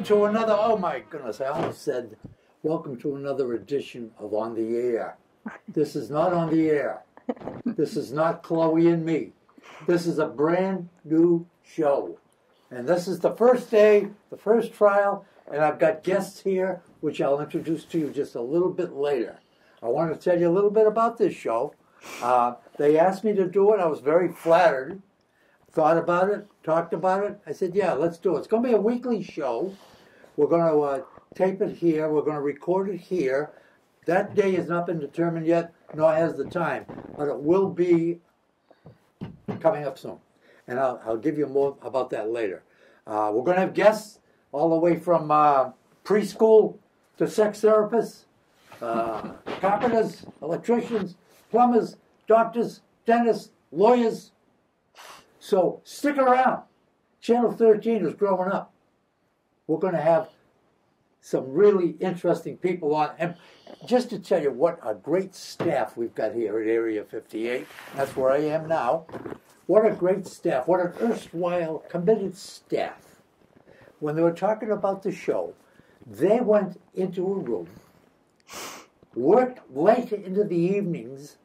Welcome to another, oh my goodness, I almost said, welcome to another edition of On the Air. This is not on the air. This is not Chloe and me. This is a brand new show. And this is the first day, the first trial, and I've got guests here, which I'll introduce to you just a little bit later. I want to tell you a little bit about this show. Uh, they asked me to do it. I was very flattered. Thought about it, talked about it. I said, yeah, let's do it. It's going to be a weekly show. We're going to uh, tape it here. We're going to record it here. That day has not been determined yet, nor has the time, but it will be coming up soon. And I'll, I'll give you more about that later. Uh, we're going to have guests all the way from uh, preschool to sex therapists, uh, carpenters, electricians, plumbers, doctors, dentists, lawyers. So stick around. Channel 13 is growing up. We're going to have some really interesting people on. And just to tell you what a great staff we've got here at Area 58, that's where I am now. What a great staff. What an erstwhile committed staff. When they were talking about the show, they went into a room, worked late into the evenings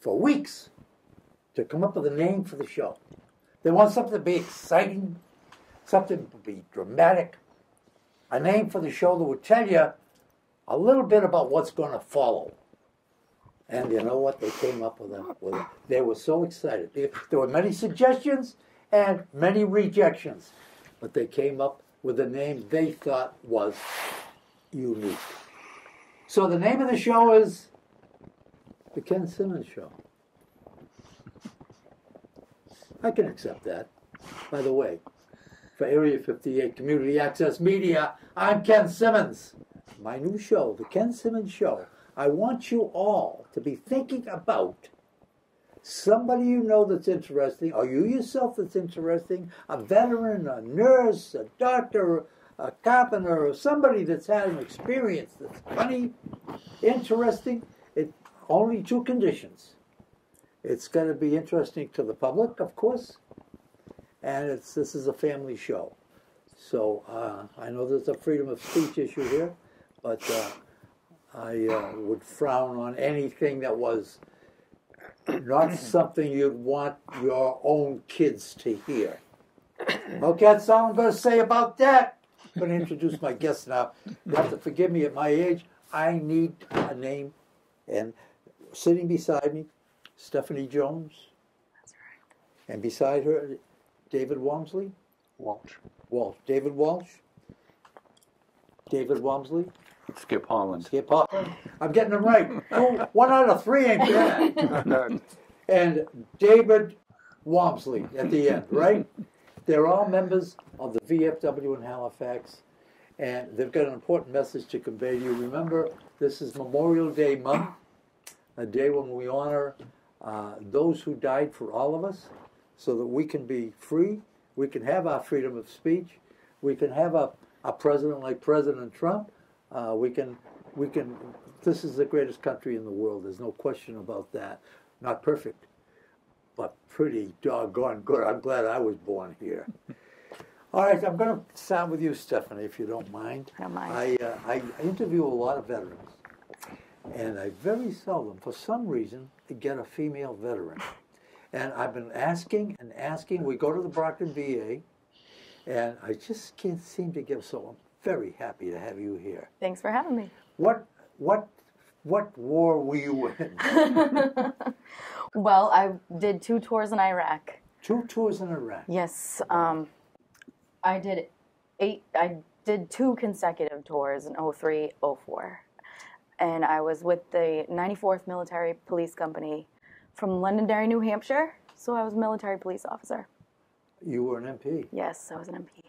for weeks to come up with a name for the show. They want something to be exciting, something to be dramatic, a name for the show that would tell you a little bit about what's going to follow. And you know what? They came up with it. With it. They were so excited. There were many suggestions and many rejections, but they came up with a name they thought was unique. So the name of the show is The Ken Simmons Show. I can accept that. By the way, for Area 58 Community Access Media, I'm Ken Simmons. My new show, The Ken Simmons Show, I want you all to be thinking about somebody you know that's interesting, or you yourself that's interesting, a veteran, a nurse, a doctor, a carpenter, or somebody that's had an experience that's funny, interesting. It only two conditions. It's going to be interesting to the public, of course, and it's this is a family show. So uh, I know there's a freedom of speech issue here, but uh, I uh, would frown on anything that was not something you'd want your own kids to hear. Okay, that's all I'm going to say about that. I'm going to introduce my guest now. You have to forgive me at my age. I need a name. And sitting beside me, Stephanie Jones. That's right. And beside her, David Walmsley. Walsh. Walsh. David Walsh. David Walmsley. Skip Holland. Skip Holland. I'm getting them right. Two, one out of three ain't bad. and David Walmsley at the end, right? They're all members of the VFW in Halifax, and they've got an important message to convey to you. Remember, this is Memorial Day month, a day when we honor uh, those who died for all of us so that we can be free, we can have our freedom of speech, we can have a, a president like President Trump, uh, we can, we can, this is the greatest country in the world, there's no question about that. Not perfect, but pretty doggone good. I'm glad I was born here. All right, I'm going to start with you, Stephanie, if you don't mind. Don't mind. I, uh, I interview a lot of veterans, and I very seldom, for some reason, get a female veteran. And I've been asking and asking. We go to the Brockton VA, and I just can't seem to get. So I'm very happy to have you here. Thanks for having me. What what what war were you in? Well, I did two tours in Iraq. Two tours in Iraq. Yes, um, I did eight. I did two consecutive tours in 03, 04. And I was with the 94th Military Police Company from Londonderry, New Hampshire. So I was a military police officer. You were an MP. Yes, I was an MP.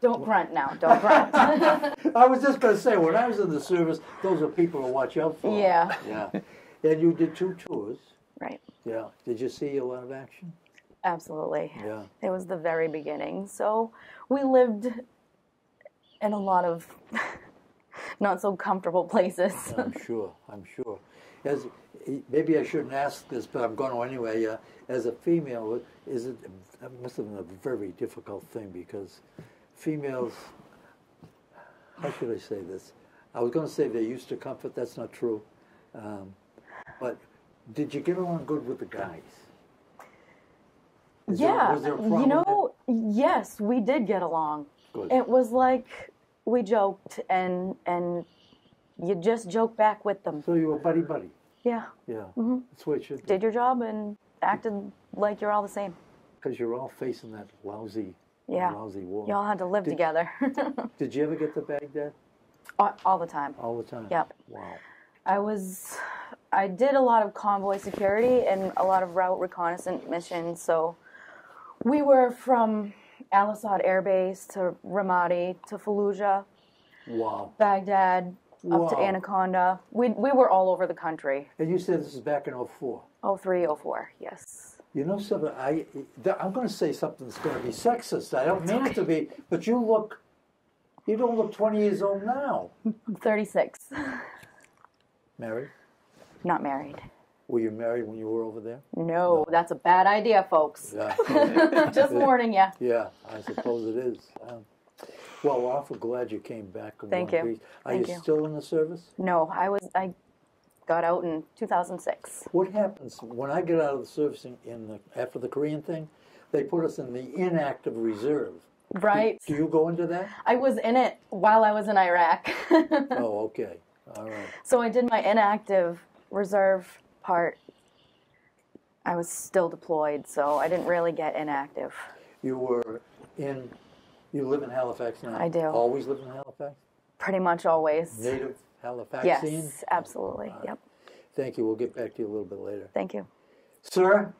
Don't grunt now. Don't grunt. I was just going to say, when I was in the service, those are people to watch out for. Yeah. Yeah. And you did two tours. right. Yeah. Did you see a lot of action? Absolutely. Yeah. It was the very beginning. So we lived in a lot of not so comfortable places. I'm sure. I'm sure. As maybe I shouldn't ask this, but I'm going to anyway. Uh, as a female, is it? That must have been a very difficult thing because females how should I say this? I was going to say they're used to comfort. That's not true. Um, but did you get along good with the guys? Is there- yeah, there a you know, yes, we did get along. Good. It was like we joked, and and you just joke back with them. So you were buddy buddy. Yeah, Yeah, Mm-hmm. that's what it should be. did your job and acted like you're all the same. Because you're all facing that lousy, Yeah. lousy war. You all had to live Did- together Did you ever get to Baghdad all, all the time. all the time? Yep. Wow. I was, I did a lot of convoy security and a lot of route reconnaissance missions. So we were from Al Asad Air Base to Ramadi to Fallujah, Wow. Baghdad, up to Anaconda. We, we were all over the country. And you said this is back in 04. 03, 04, yes. You know something? I, I'm going to say something that's going to be sexist. I don't mean it to be, but you look. You don't look 20 years old now. I'm 36, Married? not married. Were you married when you were over there? No, that's a bad idea, folks. Yeah. Just warning you. yeah, I suppose it is. Um, well, we're awful glad you came back. Thank you. piece. Are Thank you, you. still in the service? No, I was, I got out in 2006. What happens when I get out of the service in, in the, after the Korean thing? They put us in the inactive reserve. Right. Do you go into that? I was in it while I was in Iraq. Oh, okay. All right. so I did my inactive reserve part. I was still deployed, so I didn't really get inactive. You were in. You live in Halifax now. I do. Always lived in Halifax. Pretty much always. Native Halifaxian. Yes, absolutely. Yep. Thank you. We'll get back to you a little bit later. Thank you. Sir,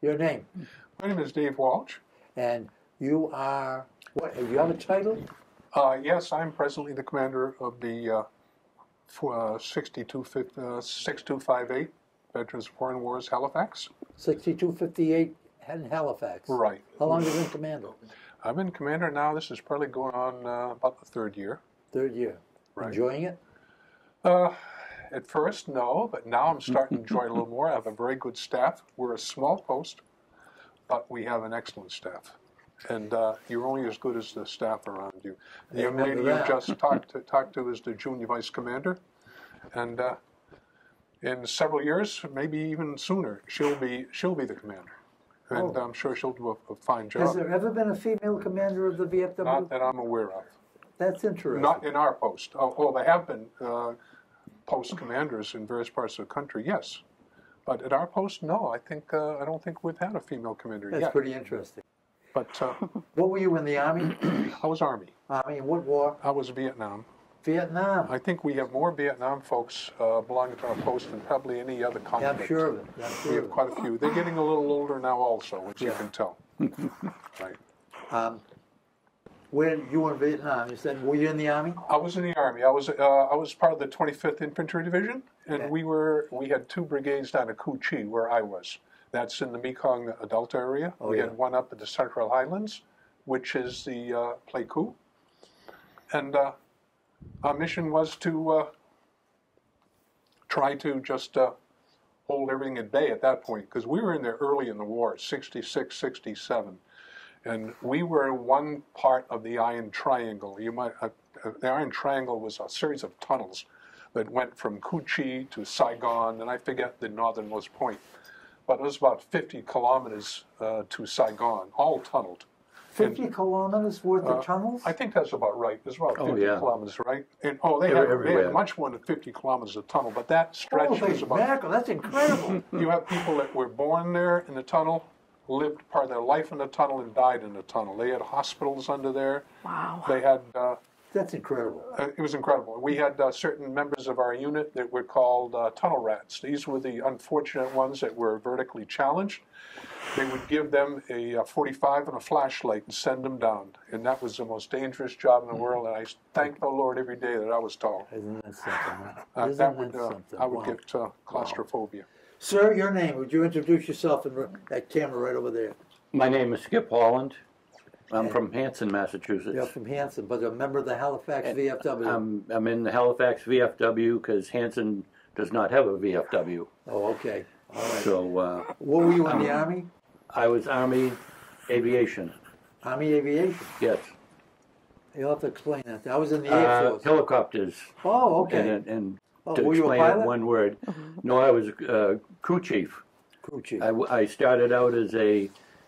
your name My name is Dave Walsh. and you are what? You have a title? Uh, yes, I'm presently the commander of the uh, for, uh, 62, uh, 6258 Veterans of Foreign Wars Halifax. Sixty-two fifty-eight in Halifax. Right. How long have you been commander? I've been commander now. This is probably going on uh, about the third year. Third year. Right. Enjoying it? Uh, at first, no, but now I'm starting to enjoy it a little more. I have a very good staff. We're a small post, but we have an excellent staff. And uh, you're only as good as the staff around you. The young lady you just talked to, talked to is the junior vice commander, and uh, in several years, maybe even sooner, she'll be she'll be the commander, and Oh. I'm sure she'll do a, a fine job. Has there ever been a female commander of the VFW? Not that I'm aware of. That's interesting. Not in our post. Oh, oh there have been uh, post commanders in various parts of the country, yes. But at our post, no. I think uh, I don't think we've had a female commander That's yet. pretty interesting. But uh, What were you in the army? I was Army. Army what war? I was Vietnam. Vietnam. I think we have more Vietnam folks uh, belonging to our post than probably any other Yeah. I'm sure of it. I'm We have it. quite a few. They're getting a little older now, also, which you can tell. right. Um, when you were in Vietnam, you said, were you in the army? I was in the army. I was uh, I was part of the 25th Infantry Division, and Okay. we were we had two brigades down at Cu Chi, where I was. That's in the Mekong Delta area. Oh, we yeah. had one up at the Central Highlands, which is the uh, Pleiku, and uh, our mission was to uh, try to just uh, hold everything at bay at that point because we were in there early in the war, 66, 67 and we were one part of the Iron Triangle. You might uh, uh, the Iron Triangle was a series of tunnels that went from Cu Chi to Saigon, and I forget the northernmost point, but it was about 50 kilometers uh, to Saigon, all tunneled. 50 kilometers worth Uh, of tunnels? I think that's about right. It's about 50 Oh, yeah. kilometers, right? And, oh, they Every- had, they everywhere. had much more than 50 kilometers of tunnel, but that stretch was Holy about mackerel, that's incredible. you have people that were born there in the tunnel, lived part of their life in the tunnel, and died in the tunnel. They had hospitals under there. Wow. They had. Uh, That's incredible. uh, it was incredible. We had uh, certain members of our unit that were called uh, tunnel rats. These were the unfortunate ones that were vertically challenged. They would give them a, uh 45 and a flashlight and send them down. And that was the most dangerous job in the world. And I thank the Lord every day that I was tall. Isn't that something? huh? Uh, Isn't that would, uh, something? I would Wow. get uh, claustrophobia. Sir, your name. Would you introduce yourself in that camera right over there? My name is Skip Holland. I'm from Hanson, Massachusetts. You're from Hanson, but a member of the Halifax VFW. I'm, I'm in the Halifax VFW because Hanson does not have a VFW. oh, okay. All right. So uh, What were you in the Army? I was Army Aviation. Army Aviation. Yes. You'll have to explain that. I was in the Air Uh, Force. helicopters. Oh, okay. And, and Oh, to were you a explain it in pilot? one word, no, I was a crew chief. Crew chief. I, w- I started out as a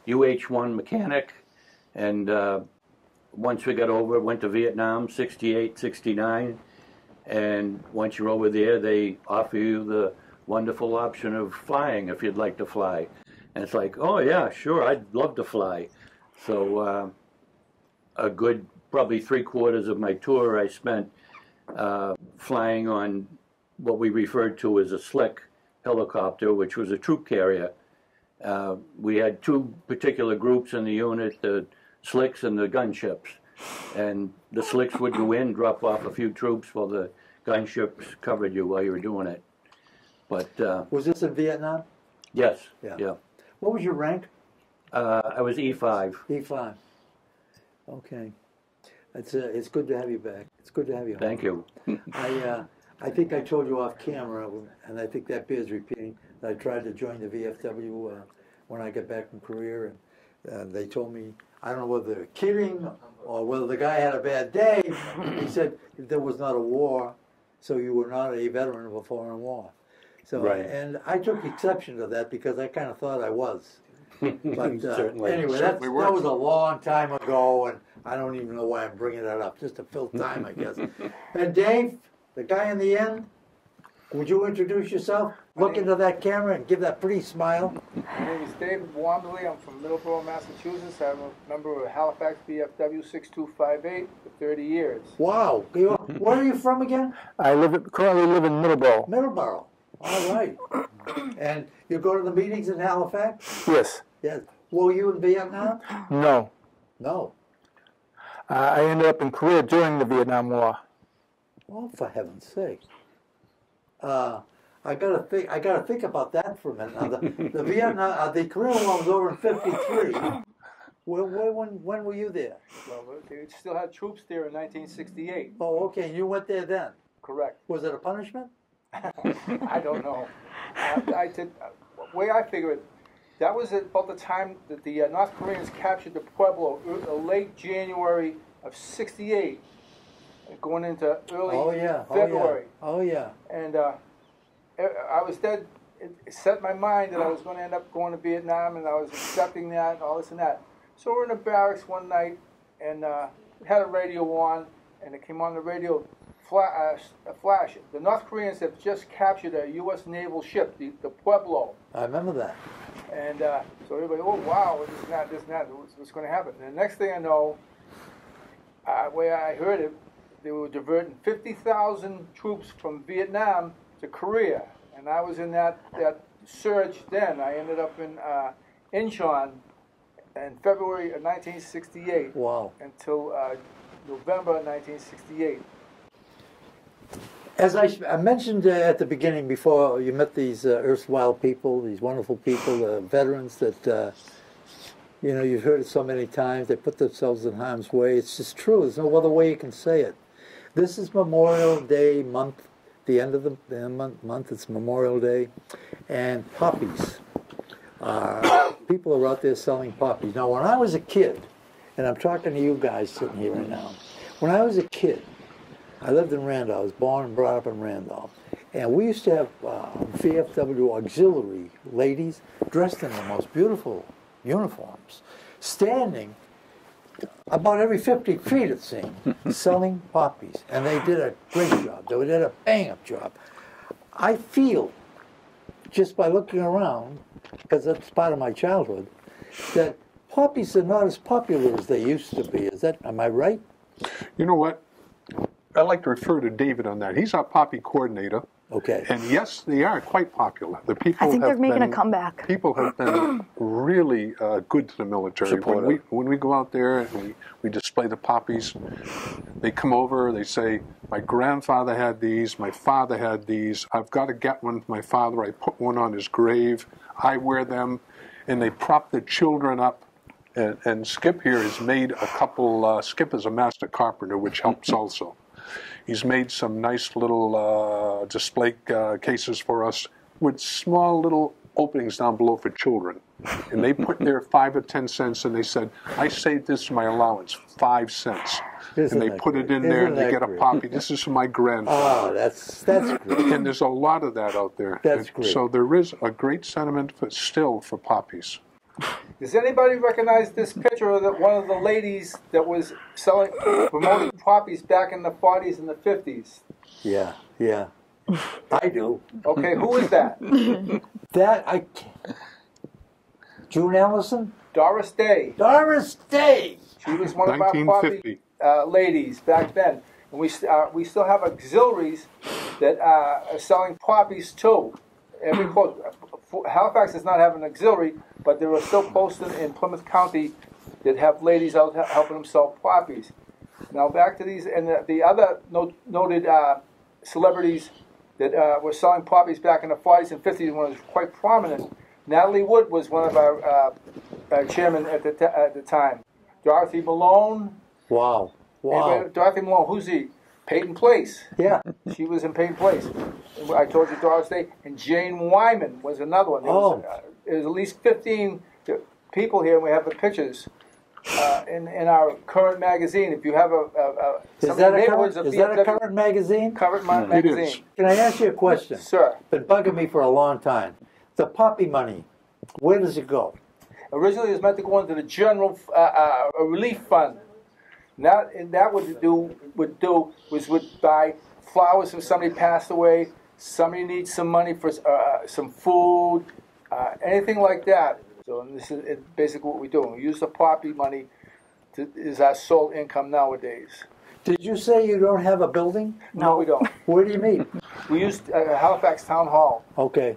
UH-1 mechanic, and uh, once we got over, went to Vietnam, 68, 69, and once you're over there, they offer you the wonderful option of flying if you'd like to fly. And it's like, oh yeah, sure, I'd love to fly. So uh, a good probably three quarters of my tour I spent uh, flying on what we referred to as a slick helicopter, which was a troop carrier. Uh, we had two particular groups in the unit, the slicks and the gunships. And the slicks would go in, drop off a few troops while the gunships covered you while you were doing it. But uh, was this in Vietnam? yes, Yeah. yeah. What was your rank? Uh, I was E5. E5. Okay. It's, uh, it's good to have you back. It's good to have you home. Thank you. I, uh, I think I told you off camera, and I think that bears repeating, that I tried to join the VFW uh, when I got back from Korea, and uh, they told me, I don't know whether they're kidding or whether the guy had a bad day. He said there was not a war, so you were not a veteran of a foreign war. So, Right. and I took exception to that because I kind of thought I was. But uh, Certainly. anyway, that, Certainly that was a long time ago, and I don't even know why I'm bringing that up, just to fill time, I guess. and Dave, the guy in the end, would you introduce yourself? Look into that camera and give that pretty smile. My name is David Wambley. I'm from Middleborough, Massachusetts. I'm a member of Halifax VFW 6258 for 30 years. Wow. Where are you from again? I live currently live in Middleborough. Middleborough. All right. and you go to the meetings in Halifax? Yes. Yes. Were you in Vietnam? No. No. Uh, I ended up in Korea during the Vietnam War. Oh, for heaven's sake. Uh, I gotta think. I gotta think about that for a minute. Now, the, the Vietnam, uh, the Korean War was over in '53. When, when, when, when were you there? Well, they still had troops there in 1968. Oh, okay. You went there then. Correct. Was it a punishment? I don't know. I, I did. Uh, way I figure it, that was about the time that the uh, North Koreans captured the Pueblo, uh, late January of '68, going into early Oh yeah. February. Oh yeah. and uh, I was dead. It set my mind that I was going to end up going to Vietnam, and I was accepting that and all this and that. So we're in the barracks one night, and uh, we had a radio on, and it came on the radio. Fla- uh, a flash. The North Koreans have just captured a U.S. naval ship, the, the Pueblo, I remember that. and uh, so everybody, oh wow, this and that, this and that, what's, what's going to happen? And the next thing I know, uh, way I heard it, they were diverting 50,000 troops from Vietnam to Korea, and I was in that that surge. Then I ended up in uh, Incheon in February of 1968 Wow. until uh, November 1968. As I, I mentioned uh, at the beginning, before you met these uh, erstwhile people, these wonderful people, uh, veterans that, uh, you know, you've heard it so many times, they put themselves in harm's way. It's just true. There's no other way you can say it. This is Memorial Day month, the end of the, the month, month, it's Memorial Day, and poppies. Uh, people are out there selling poppies. Now, when I was a kid, and I'm talking to you guys sitting here right now, when I was a kid, I lived in Randolph. I was born and brought up in Randolph. And we used to have uh, VFW auxiliary ladies dressed in the most beautiful uniforms, standing about every 50 feet, it seemed, selling poppies. And they did a great job. They did a bang up job. I feel, just by looking around, because that's part of my childhood, that poppies are not as popular as they used to be. Is that, am I right? You know what? I'd like to refer to David on that. He's our poppy coordinator. Okay. And yes, they are quite popular. The people I think they're have making a comeback. People have been really uh, good to the military. When we when we go out there and we, we display the poppies, they come over. They say, "My grandfather had these. My father had these. I've got to get one for my father. I put one on his grave. I wear them." And they prop the children up. And, and Skip here has made a couple. Uh, Skip is a master carpenter, which helps also. He's made some nice little uh, display uh, cases for us with small little openings down below for children. and they put in their five or ten cents, and they said, "I saved this for my allowance, five cents," Isn't and they put it in there, Isn't and they get a poppy. This is for my grandfather. Oh, that's that's great. and there's a lot of that out there. That's And great. So there is a great sentiment for, still for poppies. Does anybody recognize this picture of the, one of the ladies that was selling, promoting poppies back in the 40s and the 50s? Yeah, yeah. I do. Okay, who is that? That I. can't- June Allyson? Doris Day. Doris Day. She was one of our poppy uh, ladies back then. And we, uh, we still have auxiliaries that uh, are selling poppies too. Every post, Halifax does not have an auxiliary, but there are still posts in, Plymouth County that have ladies out helping them sell poppies. Now back to these, and the, the other no, noted uh, celebrities that uh, were selling poppies back in the 40s and 50s when it was quite prominent. Natalie Wood was one of our uh, uh, chairmen at the, t- at the time. Dorothy Malone, Wow, wow. Anybody- Dorothy Malone, who's he? Peyton Place. Yeah. She was in Peyton Place. I told you Doris Day. And Jane Wyman was another one. There was, Oh. uh, there was at least 15 people here, and we have the pictures uh, in, in our current magazine. If you have a, a, a Is that a current? of Is that a current magazine? current ma- It is. magazine. Can I ask you a question? Sir, Been bugging me for a long time. The poppy money, where does it go? originally it was meant to go into the general uh, uh, relief fund. Now, and that would do would do was would buy flowers if somebody passed away. Somebody needs some money for uh, some food, uh, anything like that. So and this is basically what we do. We use the poppy money to, is our sole income nowadays. Did you say you don't have a building? No, we don't. Where do you meet? We use uh, Halifax Town Hall. Okay.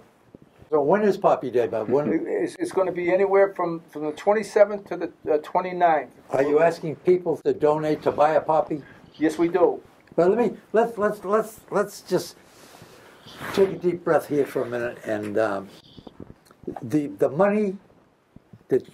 So when is Poppy Day, Bob? When It's, it's going to be anywhere from, from the 27th to the uh, 29th. are you asking people to donate to buy a poppy? Yes, we do. Well, let me let's let's let's let's just take a deep breath here for a minute, and um, the the money that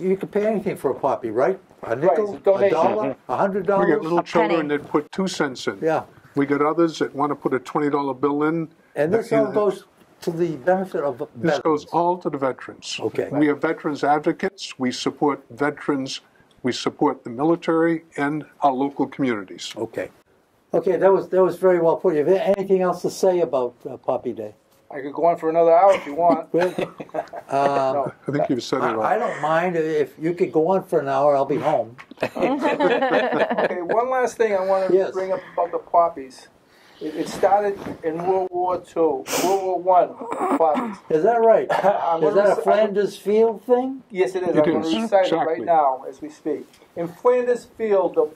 you can pay anything for a poppy, right? A nickel, it's a donation. dollar, a hundred dollars. We dollars. get little A penny. children that put two cents in. Yeah, We got others that want to put a twenty dollar bill in. and this all goes to the benefit of This veterans. goes all to the veterans. Okay. We are veterans advocates. We support veterans. We support the military and our local communities. Okay, okay, that was that was very well put. You have anything else to say about uh, Poppy Day? I could go on for another hour if you want. Well, No. I think you've said it all. I, I don't mind if you could go on for an hour. I'll be home. Okay, one last thing I want to Yes. bring up about the poppies. It, it started in World War II, World War One. Poppies. Is that right? I'm Is gonna that a rec- Flanders Field thing? Yes, it is. It I'm going to recite it right now as we speak. In Flanders Field, the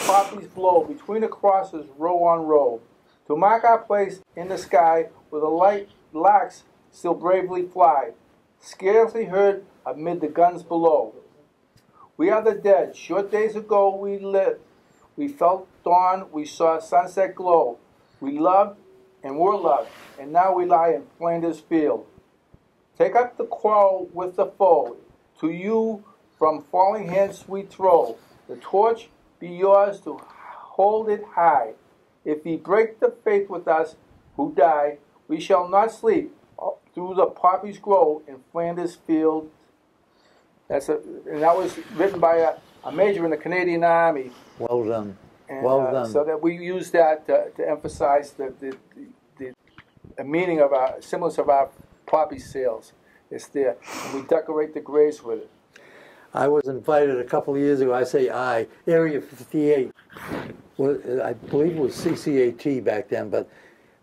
poppies blow between the crosses, row on row, to mark our place in the sky where the light larks still bravely fly, scarcely heard amid the guns below. We are the dead. Short days ago we lived. We felt dawn. We saw sunset glow. We loved and were loved, and now we lie in Flanders Field. Take up the quarrel with the foe. To you from falling hands we throw. The torch be yours to hold it high. If ye break the faith with us who die, we shall not sleep. Through the poppies grow in Flanders Field. That's a, and that was written by a, a major in the Canadian Army. Well done. And, Well uh, done. So that we use that to, to emphasize the, the, the, the meaning of our, semblance of our poppy sales. It's there. And we decorate the graves with it. I was invited a couple of years ago. I say I, Area 58. Well, I believe it was CCAT back then, but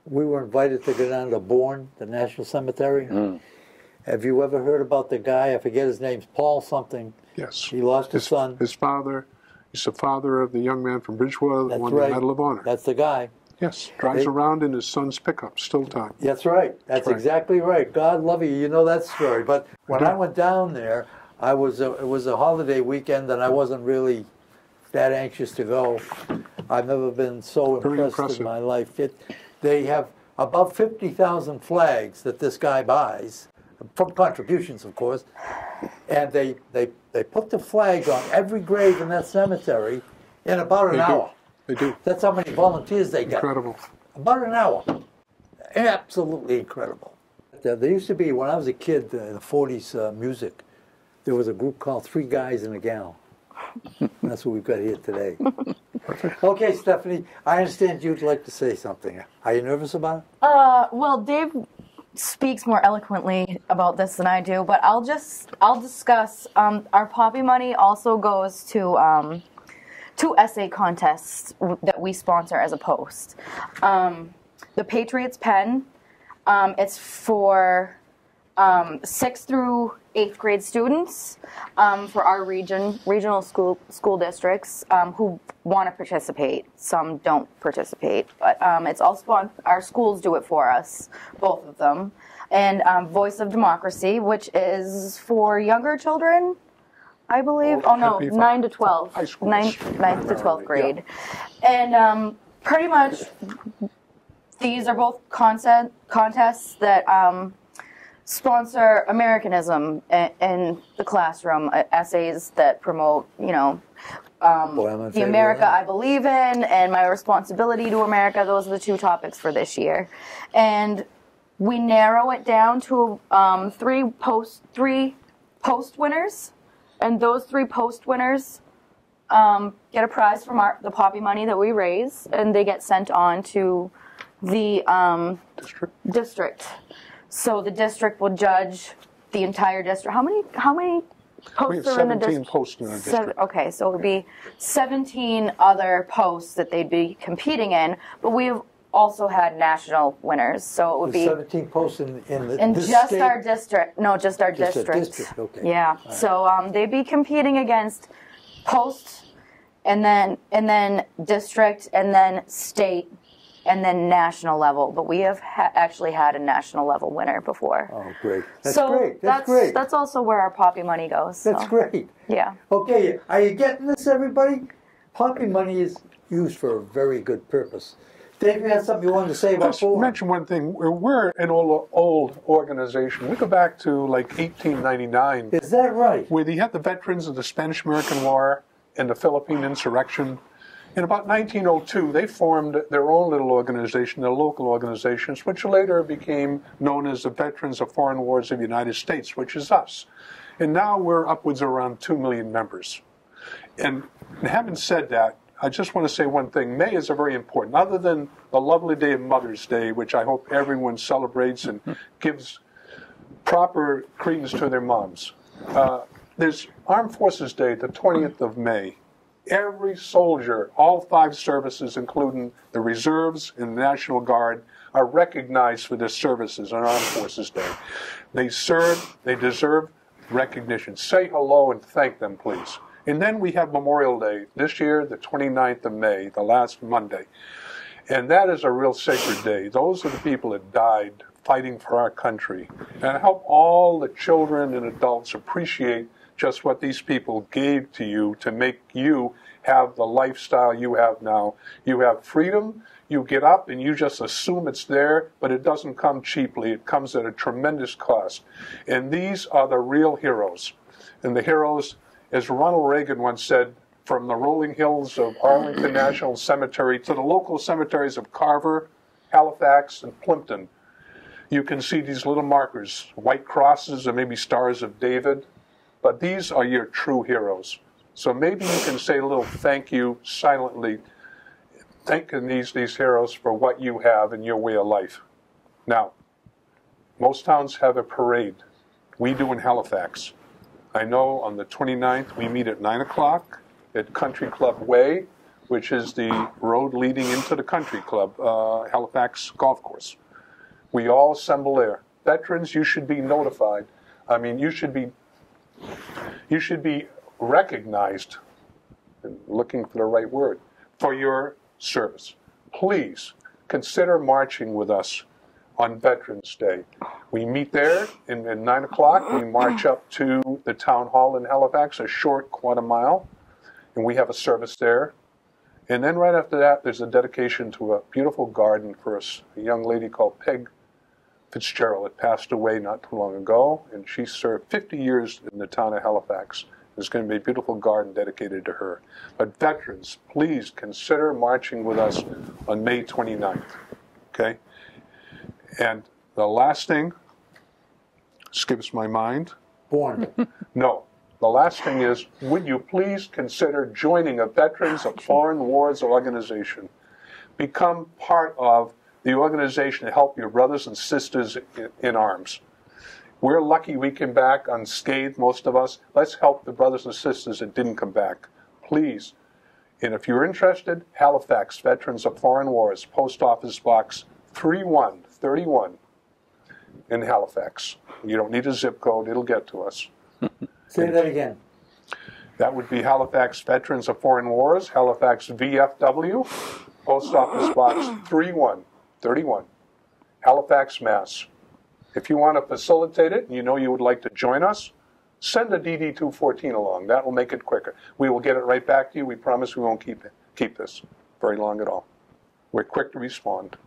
we were invited to go down to Bourne, the National Cemetery. Hmm. Have you ever heard about the guy? I forget his name. Paul something. Yes. He lost his, His, son. his father, he's the father of the young man from Bridgewater that That's won right. the Medal of Honor. That's the guy. yes, drives They- around in his son's pickup, still time. That's right. That's right. exactly right. God love you. You know that story. But when I went down there, I was a, it was a holiday weekend, and I wasn't really that anxious to go. I've never been so Very impressed impressive. in my life. It, they have about fifty thousand flags that this guy buys from contributions, of course, and they they they put the flags on every grave in that cemetery in about an They do. hour. They do. That's how many volunteers they got. Incredible. About an hour. Absolutely incredible. There used to be, when I was a kid, in the 40s uh, music, there was a group called Three Guys and a Gal. And that's what we've got here today. Okay, Stephanie, I understand you'd like to say something. Are you nervous about it? Uh, well, Dave speaks more eloquently about this than I do, but I'll just I'll discuss. Um, our poppy money also goes to um, two essay contests w- that we sponsor as a post. Um, the Patriots Pen. Um, it's for um, sixth through eighth grade students um, for our region, regional school school districts um, who want to participate. Some don't participate, but um, it's all spon- our schools do it for us, both of them. And um, Voice of Democracy, which is for younger children, I believe. Oh, Oh no, should be for nine to twelve, ninth, ninth to twelfth grade, and um, pretty much these are both content contests that um, sponsor Americanism in, the classroom, uh, essays that promote, you know, um, the America. I believe in and my responsibility to America. Those are the two topics for this year, and we narrow it down to um, three post three post winners, and those three post winners um, get a prize from our, the poppy money that we raise, and they get sent on to the um, District. district. So the district will judge the entire district. How many? How many We have posts are in the 17 district? posts in our Seven- district. okay, so it would be 17 other posts that they'd be competing in, but we've also had national winners. So it would There's be 17 posts in, in the, in this just state? our district. No, just our Just our district. district, okay. Yeah. So um, they'd be competing against post, and then and then district, and then state, and then national level. But we have ha- actually had a national level winner before. Oh, great. That's so great. That's, that's great. That's also where our poppy money goes. That's so, great. Yeah. Okay, are you getting this, everybody? Poppy money is used for a very good purpose. Dave, you had something you wanted to say about Just Ford? mention one thing. We're, we're an old, old organization. We go back to like 1899, Is that right? where you had the veterans of the Spanish American War and the Philippine insurrection. In about 1902, they formed their own little organization, their local organizations, which later became known as the Veterans of Foreign Wars of the United States, which is us. And now we're upwards of around 2 million members. And having said that, I just want to say one thing. May is a very important, other than the lovely day of Mother's Day, which I hope everyone celebrates and gives proper credence to their moms. Uh, there's Armed Forces Day, the 20th of May. Every soldier, all five services, including the reserves and the National Guard, are recognized for their services on Armed Forces Day. They serve, they deserve recognition. Say hello and thank them, please. And then we have Memorial Day, this year, the 29th of May, the last Monday. And that is a real sacred day. Those are the people that died fighting for our country. And I hope all the children and adults appreciate just what these people gave to you to make you have the lifestyle you have now. You have freedom. You get up and you just assume it's there, but it doesn't come cheaply. It comes at a tremendous cost. And these are the real heroes. And the heroes, as Ronald Reagan once said, from the rolling hills of Arlington National Cemetery to the local cemeteries of Carver, Halifax, and Plympton, you can see these little markers, white crosses or maybe stars of David, but these are your true heroes. So maybe you can say a little thank you silently, thanking these, these heroes for what you have in your way of life. Now, most towns have a parade. We do in Halifax. I know on the 29th we meet at 9 o'clock at Country Club Way, which is the road leading into the country club, uh, Halifax Golf Course. We all assemble there. Veterans, you should be notified. I mean, you should be you should be recognized, looking for the right word, for your service. Please consider marching with us on Veterans Day. We meet there and at 9 o'clock. We march up to the town hall in Halifax, a short quarter mile, and we have a service there. And then right after that, there's a dedication to a beautiful garden for a young lady called Peg Fitzgerald that passed away not too long ago, and she served 50 years in the town of Halifax. There's going to be a beautiful garden dedicated to her. But veterans, please consider marching with us on May 29th. Okay? And the last thing, skips my mind. Born. No. The last thing is, would you please consider joining a Veterans of Foreign Wars organization? Become part of the organization to help your brothers and sisters in, arms. We're lucky we came back unscathed, most of us. Let's help the brothers and sisters that didn't come back. Please. And if you're interested, Halifax Veterans of Foreign Wars, Post Office Box 3131 in Halifax. You don't need a zip code, it'll get to us. Say that again. That would be Halifax Veterans of Foreign Wars, Halifax VFW, Post Office Box 3131, Halifax, Mass. If you want to facilitate it and you know you would like to join us, send a DD 214 along. That will make it quicker. We will get it right back to you. We promise we won't keep it, keep this very long at all. We're quick to respond.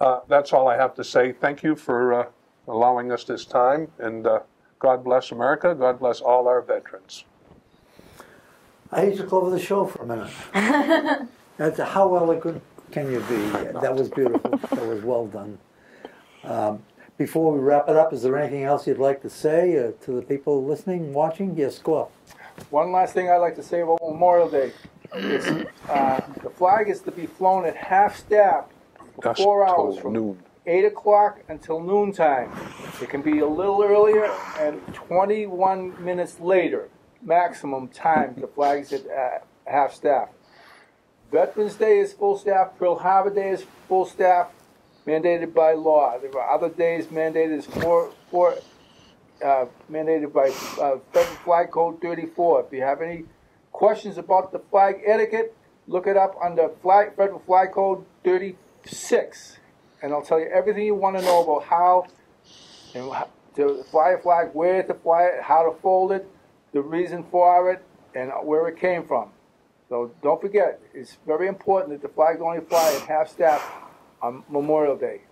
Uh, that's all I have to say. Thank you for uh, allowing us this time, and uh, God bless America. God bless all our veterans. I hate to close the show for a minute. That's how eloquent can you be? That was beautiful. That was well done. Um, before we wrap it up, is there anything else you'd like to say uh, to the people listening, watching? Yes, go up. One last thing I'd like to say about Memorial Day. It's, uh, the flag is to be flown at half staff for Dusk four hours from noon. 8 o'clock until noon time. It can be a little earlier and 21 minutes later, maximum time the flag's at uh, half staff. Veterans Day is full staff, Pearl Harbor Day is full staff, mandated by law. There are other days mandated as four, four, uh, mandated by uh, Federal Flag Code 34. If you have any questions about the flag etiquette, look it up under flag, Federal Flag Code 36, and I'll tell you everything you want to know about how and how to fly a flag, where to fly it, how to fold it, the reason for it, and where it came from. So don't forget, it's very important that the flag only fly at half staff on Memorial Day.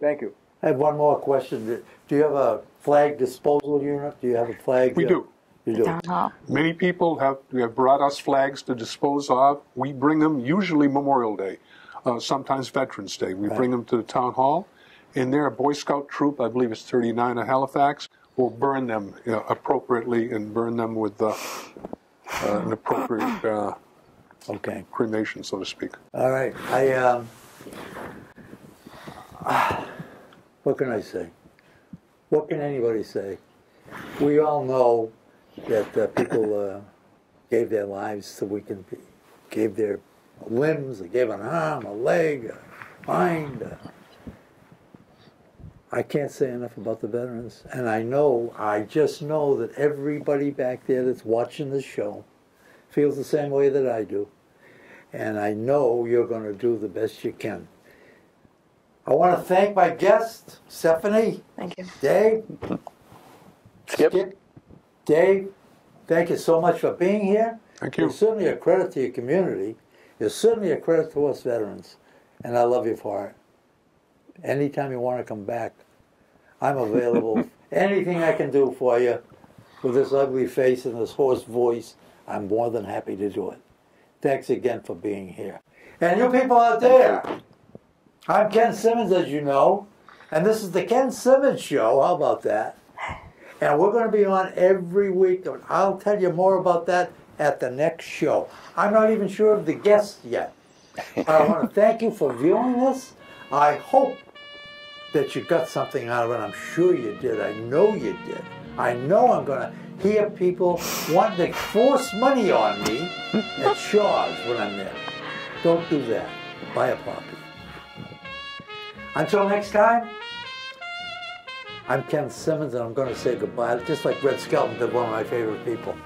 Thank you. I have one more question. Do- Do you have a flag disposal unit? Do you have a flag? We uh, do. You do. Town hall. Many people have, have brought us flags to dispose of. We bring them usually Memorial Day, uh, sometimes Veterans Day. We bring them to the town hall, and their Boy Scout troop, I believe it's 39 of Halifax, will burn them uh, appropriately and burn them with uh, uh, an appropriate uh, Okay. cremation, so to speak. All right. I um. what can I say? What can anybody say? We all know that uh, people uh, gave their lives so we can be, gave their limbs, they gave an arm, a leg, a mind. Uh, I can't say enough about the veterans, and I know, I just know that everybody back there that's watching this show feels the same way that I do and I know you're going to do the best you can. I want to thank my guests, Stephanie, Thank you. Dave, Skip? Dave. Thank you so much for being here. Thank you. You're certainly a credit to your community. You're certainly a credit to us veterans, and I love you for it. Anytime you want to come back, I'm available. Anything I can do for you with this ugly face and this hoarse voice, I'm more than happy to do it. Thanks again for being here. And you people out there, I'm Ken Simmons, as you know, and this is the Ken Simmons Show. How about that? And we're going to be on every week, I'll tell you more about that at the next show. I'm not even sure of the guests yet. But I want to thank you for viewing this. I hope that you got something out of it. I'm sure you did. I know you did. I know I'm going to hear people wanting to force money on me at Shaw's when I'm there. Don't do that. Buy a poppy. Until next time, I'm Ken Simmons, and I'm going to say goodbye, just like Red Skelton did, one of my favorite people.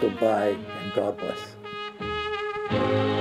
Goodbye, and God bless.